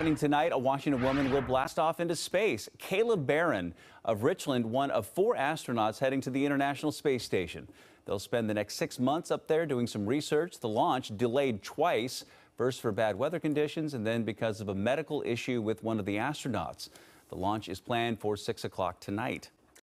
Tonight, a Washington woman will blast off into space. Kayla Barron of Richland, one of four astronauts heading to the International Space Station. They'll spend the next six months up there doing some research. The launch delayed twice, first for bad weather conditions and then because of a medical issue with one of the astronauts. The launch is planned for 6 o'clock tonight.